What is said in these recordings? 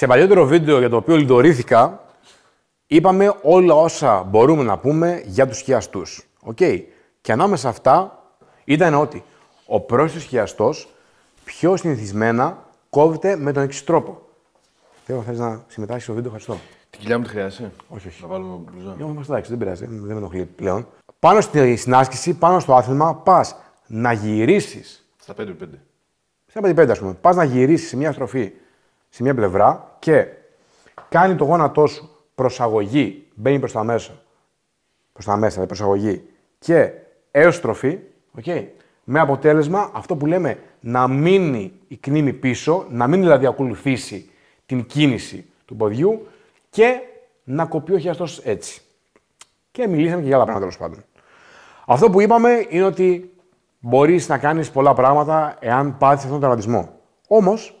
Σε παλιότερο βίντεο για το οποίο λοιδορήθηκα, είπαμε όλα όσα μπορούμε να πούμε για τους χιαστούς. Οκ. Και ανάμεσα αυτά ήταν ότι ο πρόσθιος χιαστός πιο συνηθισμένα κόβεται με τον εξής τρόπο. Θέλω θες να συμμετάσχεις στο βίντεο, ευχαριστώ. Την κοιλιά μου τη χρειάζεσαι; Όχι, όχι. Να βάλουμε μπλουζά. Είμαστε εντάξει, δεν πειράζει, δεν με ενοχλεί πλέον. Πάνω στην άσκηση, πάνω στο άθλημα, πας να γυρίσεις. Στα 5-5. Σε 5-5, ας πούμε. Πας να γυρίσεις σε μια στροφή σε μια πλευρά και κάνει το γόνατό σου προσαγωγή, μπαίνει προς τα μέσα. Προς τα μέσα, δηλαδή προσαγωγή και έω στροφή. Okay. Με αποτέλεσμα αυτό που λέμε να μείνει η κνήμη πίσω, να μην δηλαδή ακολουθήσει την κίνηση του ποδιού και να κοπεί ο χιαστός έτσι. Και μιλήσαμε και για άλλα πράγματα τέλος πάντων. Αυτό που είπαμε είναι ότι μπορείς να κάνεις πολλά πράγματα εάν πάθεις αυτόν τον τραυματισμό. Όμως,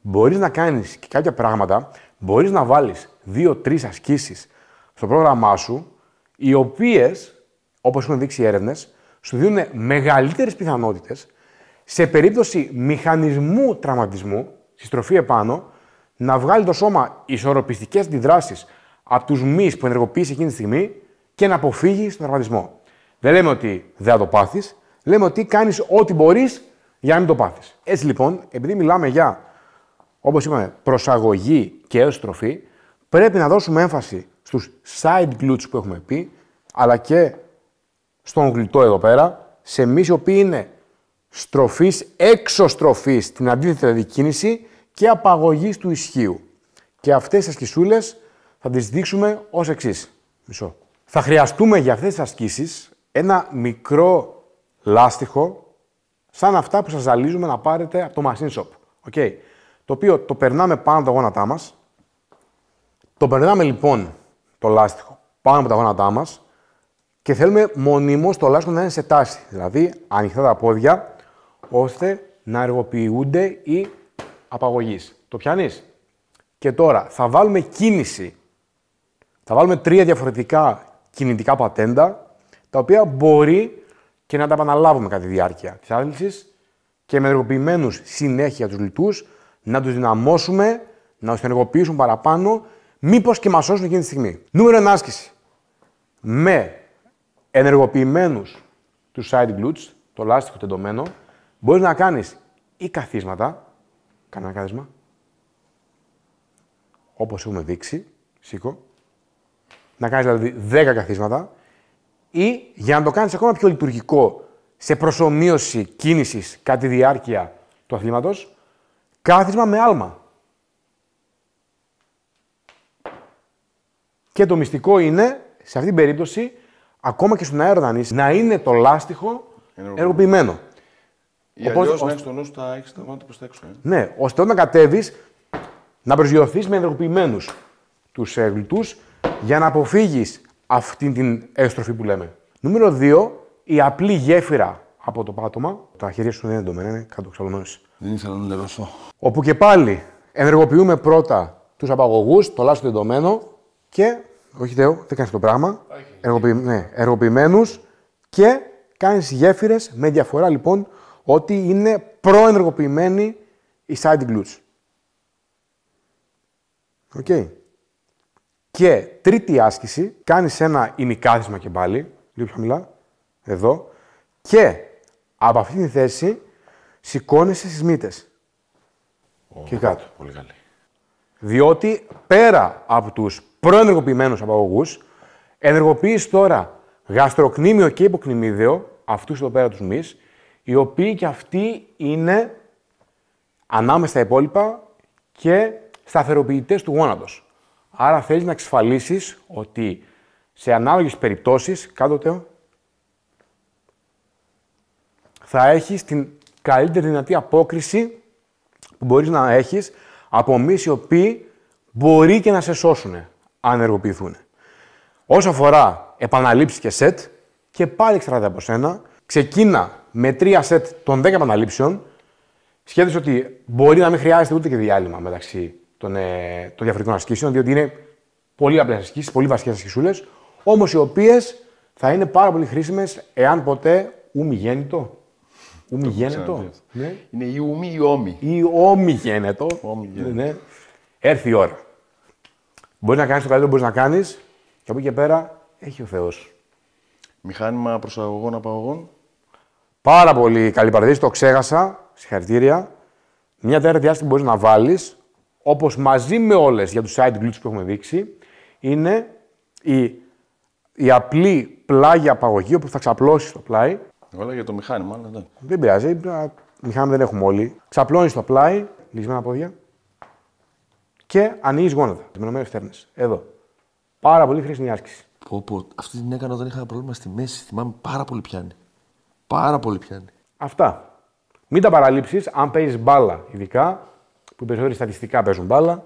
μπορείς να κάνεις και κάποια πράγματα, μπορείς να βάλεις δύο-τρεις ασκήσεις στο πρόγραμμά σου, οι οποίες, όπως έχουν δείξει οι έρευνες, σου δίνουν μεγαλύτερες πιθανότητες σε περίπτωση μηχανισμού τραυματισμού, στη στροφή επάνω, να βγάλει το σώμα ισορροπιστικές αντιδράσεις από τους μυς που ενεργοποιήσει εκείνη τη στιγμή και να αποφύγεις τον τραυματισμό. Δεν λέμε ότι δεν θα το πάθεις, λέμε ότι κάνεις ό,τι μπορείς για να μην το πάθεις. Έτσι λοιπόν, επειδή μιλάμε για, όπως είπαμε, προσαγωγή και έω στροφή, πρέπει να δώσουμε έμφαση στους side glutes που έχουμε πει, αλλά και στον γλιτό εδώ πέρα, σε μυς οι οποίοι είναι στροφής, έξω στροφής, στην αντίθετη δηλαδή κίνηση και απαγωγής του ισχύου. Και αυτές τις ασκησούλες θα τις δείξουμε ως εξής. Μισό. Θα χρειαστούμε για αυτές τις ασκήσεις ένα μικρό λάστιχο, σαν αυτά που σας ζαλίζουμε να πάρετε από το machine shop. Okay. Το οποίο το περνάμε πάνω από τα γόνατά μας. Το περνάμε λοιπόν το λάστιχο πάνω από τα γόνατά μας και θέλουμε μονίμως το λάστιχο να είναι σε τάση. Δηλαδή ανοιχτά τα πόδια, ώστε να εργοποιούνται οι απαγωγής. Το πιάνεις; Και τώρα θα βάλουμε κίνηση. Θα βάλουμε τρία διαφορετικά κινητικά πατέντα, τα οποία μπορεί και να τα επαναλάβουμε κατά τη διάρκεια της άθλησης και με ενεργοποιημένους συνέχεια τους λιτούς να τους δυναμώσουμε, να τους ενεργοποιήσουν παραπάνω, μήπως και μας σώσουν εκείνη τη στιγμή. Νούμερο 1 άσκηση. Με ενεργοποιημένους τους side glutes, το λάστιχο τεντωμένο, μπορείς να κάνεις ή καθίσματα, κάνε ένα κάθισμα, όπως έχουμε δείξει, σήκω, να κάνεις δηλαδή 10 καθίσματα ή για να το κάνεις ακόμα πιο λειτουργικό σε προσωμείωση κίνησης κατά τη διάρκεια του αθλήματος, κάθισμα με άλμα. Και το μυστικό είναι, σε αυτή την περίπτωση, ακόμα και στον αέρα να είναι το λάστιχο ενεργοποιημένο. Ή Οπότε, αλλιώς να ώστε- έχεις το νου στα έχεις τα μάτια προς τα έξω. Ε. Ναι, ώστε όταν κατέβεις να προσγειωθείς με ενεργοποιημένους τους ε, γλυτούς, για να αποφύγεις αυτή την έστροφη που λέμε. Νούμερο 2, η απλή γέφυρα από το πάτωμα. Τα χέρια σου δεν είναι εντωμένα, είναι κάτω ξαλωμένες. Δεν ήθελα να νερώσω. Όπου και πάλι ενεργοποιούμε πρώτα τους απαγωγούς, το λάστιχο τεντωμένο και. Όχι, Θεό, δεν κάνει αυτό το πράγμα. Ενεργοποιη... Ναι, Εργοποιημένου και κάνεις γέφυρες με διαφορά λοιπόν ότι είναι προενεργοποιημένοι οι side glutes. Ok. Και τρίτη άσκηση, κάνεις ένα ημικάθισμα και πάλι, λίγο πιο χαμηλά, εδώ, και από αυτή τη θέση σηκώνεσαι στις μύτες. Και κάτω. Πολύ καλή. Διότι πέρα από τους προενεργοποιημένους απαγωγούς, ενεργοποιείς τώρα γαστροκνήμιο και υποκνημίδιο, αυτούς εδώ πέρα τους μυς, οι οποίοι και αυτοί είναι ανάμεσα στα υπόλοιπα και σταθεροποιητές του γόνατος. Άρα θέλεις να εξασφαλίσεις ότι σε ανάλογες περιπτώσεις, κάτω Τέο, θα έχεις την καλύτερη δυνατή απόκριση που μπορείς να έχεις από μυς οι οποίοι μπορεί και να σε σώσουν αν ενεργοποιηθούν. Όσο αφορά επαναλήψεις και σετ, και πάλι εξαρτάται από σένα, ξεκίνα με τρία σετ των 10 επαναλήψεων, σκέφτεσαι ότι μπορεί να μην χρειάζεται ούτε και διάλειμμα μεταξύ των, ε, των διαφορετικών ασκήσεων, διότι είναι πολύ απλές ασκήσεις, πολύ βασικές ασκησούλες, όμως οι οποίες θα είναι πάρα πολύ χρήσιμες εάν ποτέ ούμι γέννητο. Ούμι γέννητο. ξαναδεί αυτό. Ναι Είναι η ούμη ή η όμη. ή όμοι γένετο. Όμοι γένετο. Ναι. Έρθει η ώρα. Μπορεί να κάνεις το καλύτερο που μπορείς να κάνεις και από εκεί και πέρα έχει ο Θεός. Μηχάνημα προσαγωγών απαγωγών. Πάρα πολύ καλή παρατήρηση, το ξέχασα. Συγχαρητήρια. Μια τέτοια διάσταση που μπορείς να βάλεις, όπως μαζί με όλες για τους side glutes που έχουμε δείξει, είναι η, η απλή πλάγια απαγωγή όπου θα ξαπλώσεις το πλάι. Όλα για το μηχάνημα, αλλά δεν. Δεν πειράζει, α, μηχάνημα δεν έχουμε όλοι. Ξαπλώνεις το πλάι, λυσμένα πόδια και ανοίγεις γόνατα. Με ενωμένε φτέρνε. Εδώ. Πάρα πολύ χρήσιμη άσκηση. Πω, πω. Αυτή την έκανα όταν είχα πρόβλημα στη μέση. Θυμάμαι πάρα πολύ πιάνει. Πάρα πολύ πιάνει. Αυτά. Μην τα παραλείψεις. Αν παίζεις μπάλα, ειδικά, που οι περισσότεροι στατιστικά παίζουν μπάλα,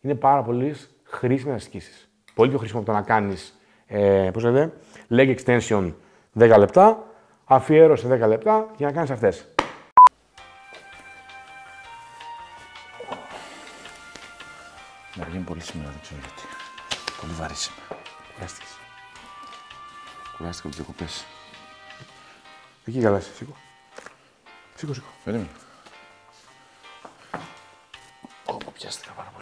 είναι πάρα πολύ χρήσιμες ασκήσεις. Πολύ πιο χρήσιμο από το να κάνεις, ε, πώς λέτε, leg extension 10 λεπτά, αφιέρωση 10 λεπτά για να κάνεις αυτές. Με βγαίνει πολύ σήμερα, δεν ξέρω γιατί. Πολύ βαρύ σήμερα. Κουράστηκες. Κουράστηκα από τις διακοπές. Εκεί καλά, είσαι. Σήκω. Σήκω, σήκω. Περίμενε. Όπο πιάστηκα πάρα πολύ χθες.